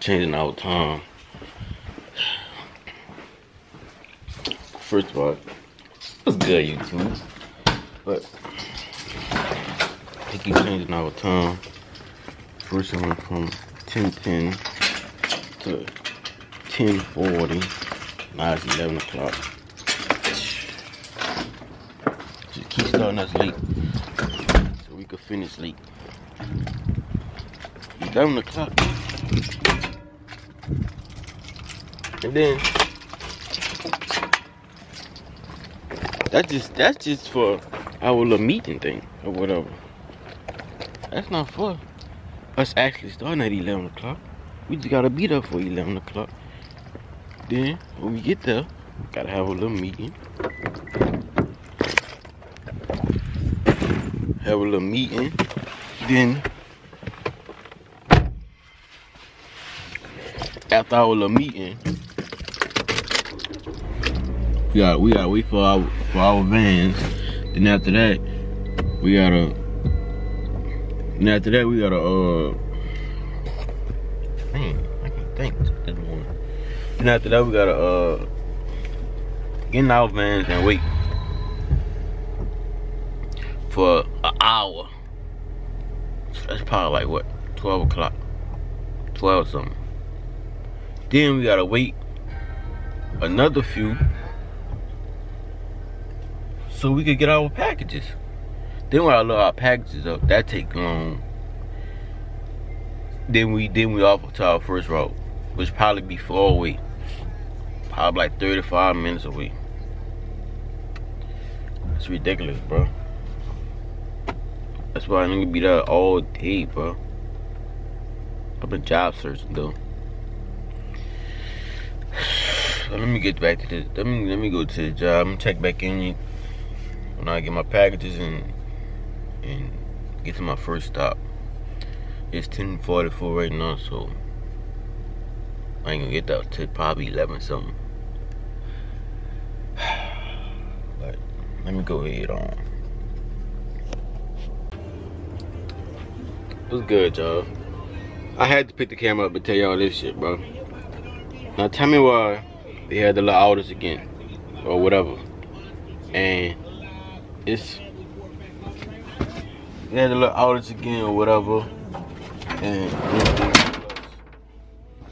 changing our time. First of all, it's good YouTube, but they keep changing our time. First I went from 1010 to 1040. Now it's 11 o'clock. Just keep starting us late so we could finish late. 11 o'clock. And then that's just that's just for our little meeting thing or whatever. That's not for us actually starting at 11 o'clock. We just gotta be there for 11 o'clock. Then when we get there, gotta have a little meeting. Have a little meeting. Then after our little meeting, we got we gotta wait for our for our vans. Then after that, we gotta. Then after that, we gotta uh. Man, I can't think this morning. Then after that, we gotta uh get in our vans and wait for an hour. That's probably like what, 12 o'clock, 12 something. Then we gotta wait another few so we could get our packages. Then when I load our packages up, that take long. Then we then we off to our first route, which probably be far away. Probably like 35 minutes away. It's ridiculous, bro. That's why I need to be there all day, bro. I've been job searching though. Let me get back to this. Let me let me go to the job. I'm check back in when I get my packages and and get to my first stop. It's 10:44 right now, so I ain't gonna get that till probably 11 something. But let me go ahead on. What's good, y'all? I had to pick the camera up and tell y'all this shit, bro. Now tell me why they had the little outage again, or whatever, and it's they had a little outage again or whatever, and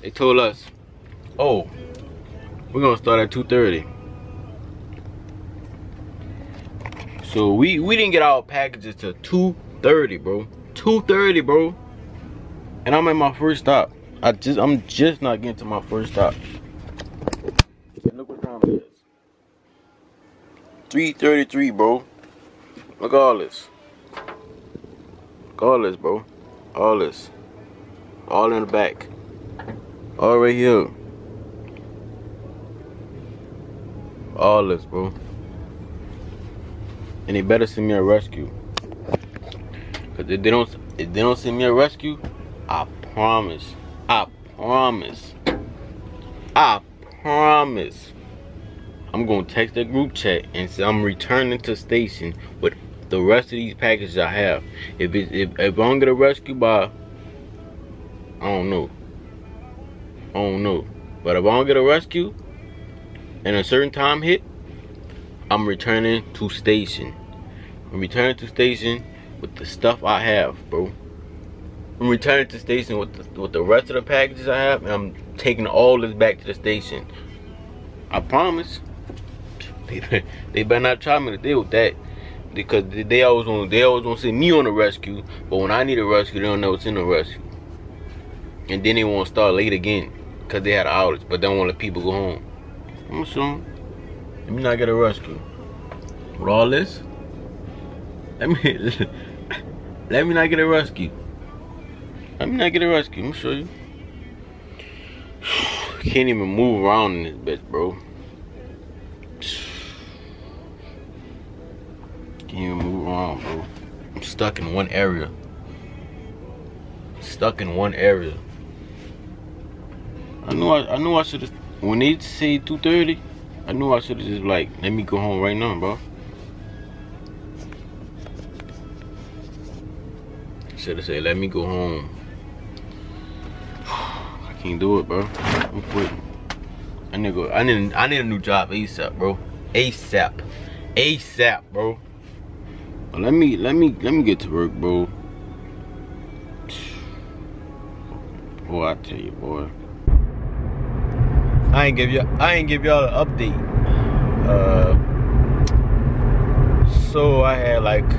they told us, oh, we're gonna start at 2:30. So we we didn't get our packages till 2:30, bro. 2:30, bro. And I'm at my first stop. I just I'm just not getting to my first stop. And look what time it is. 3:33, bro. Look all this. Look all this, bro. All this. All in the back. All right here. All this, bro. And they better send me a rescue. Cause if they don't if they don't send me a rescue, I promise. Promise. I promise. I'm gonna text the group chat and say I'm returning to station with the rest of these packages I have. If it, if if I don't get a rescue by I don't know. I don't know. But if I don't get a rescue and a certain time hit, I'm returning to station. I'm returning to station with the stuff I have, bro. I'm returning to station with the, with the rest of the packages I have, and I'm taking all this back to the station. I promise. They, they better not try me to deal with that because they always want they always want to send me on a rescue, but when I need a rescue, they don't know what's in the rescue, and then they want to start late again because they had outage, but don't want the people go home. I'm assuming. Let me not get a rescue. With all this, let me let me not get a rescue. Me not get a rescue. Me show you. Can't even move around in this bitch, bro. Can't even move around, bro. I'm stuck in one area. Stuck in one area. I knew I, I knew I should have. When they say 2:30, I knew I should have just like let me go home right now, bro. Should have said let me go home. Can't do it, bro. I'm quitting. I need go. I need. I need a new job ASAP, bro. ASAP. ASAP, bro. Well, let me. Let me. Let me get to work, bro. Boy, I tell you, boy. I ain't give you. I ain't give y'all an update. Uh. So I had like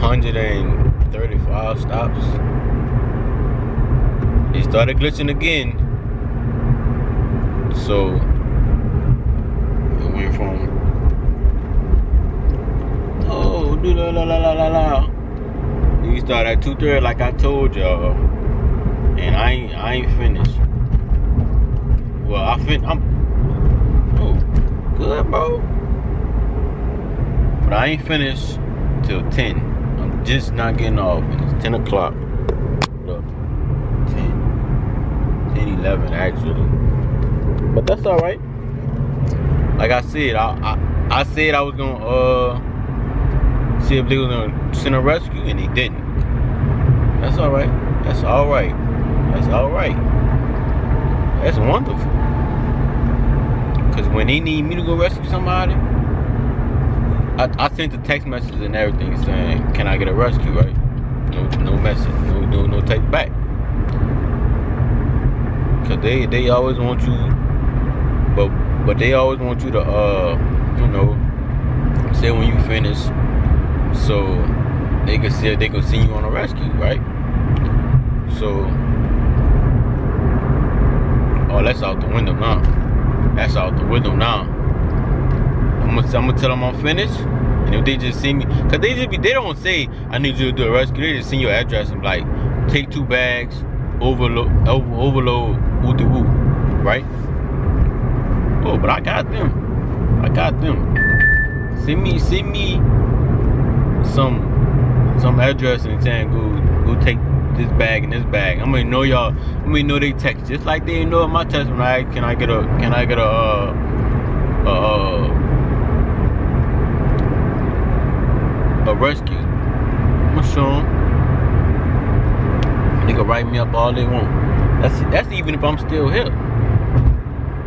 135 stops. It started glitching again. So it went from oh do la la la la la la. You start at 2:30 like I told y'all. And I ain't I ain't finished. Well I fin I'm oh good bro. But I ain't finished till 10. I'm just not getting off and it's 10 o'clock. 10, 11 actually. But that's all right. Like I said, I, I, I said I was gonna uh see if they was gonna send a rescue, and they didn't. That's all right. That's all right. That's all right. That's wonderful. Cause when they need me to go rescue somebody, I, I sent the text messages and everything saying, "Can I get a rescue?" Right? No, no message. No, no, no text back. Cause they they always want you, but but they always want you to uh you know say when you finish, so they can see they can send you on a rescue, right? So oh that's out the window now. That's out the window now. I'm gonna, I'm gonna tell them I'm finished. And if they just see me, cause they just be, they don't say I need you to do a rescue. They just send your address and like take two bags, overload, over, overload, woo woo, right? Oh, but I got them. I got them. Send me, send me some some address and saying go go take this bag and this bag. I'm gonna know y'all. I'm gonna know they text just like they know my text when I can I get a can I get a uh uh a rescue. I'm gonna. They can write me up all they want. That's that's even if I'm still here.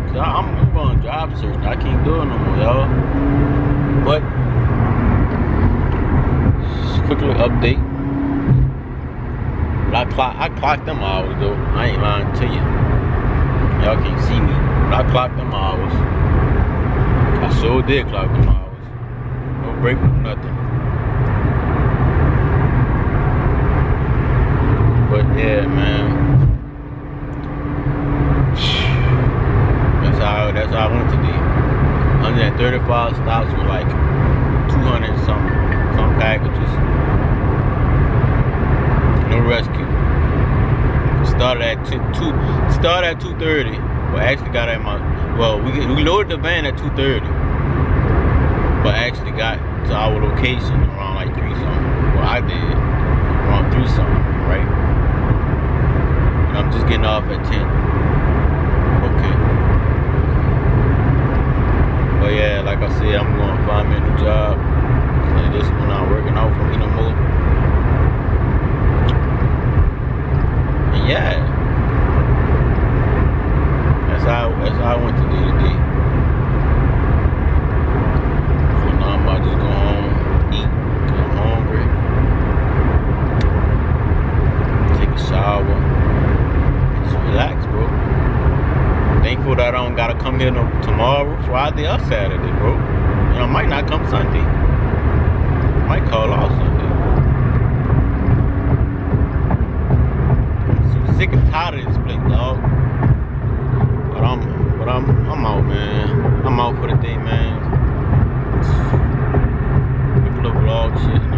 Cause I, I'm, I'm job searching. I can't do it no more, y'all. But just quickly update. But I clock I clocked them hours though. I ain't lying to you. Y'all can't see me. But I clocked them hours. I sure did clock them hours. No break, nothing. But yeah, man. That's how that's how I went today. 135 stops with like 200 some some packages. No rescue. Started at two, two started at 2:30. Well, actually got at my well we we loaded the van at 2:30, but actually got to our location around like three something. Well, I did around three something, right? And I'm just getting off at 10. Okay. But yeah, like I said, I'm gonna find me a new job. And this one thankful that I don't gotta come here no, tomorrow, Friday, or Saturday, bro. And I might not come Sunday. I might call off Sunday. I'm sick and tired of this place, dog. But I'm, but I'm, I'm out, man. I'm out for the day, man. People of vlog shit.